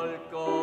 Mong.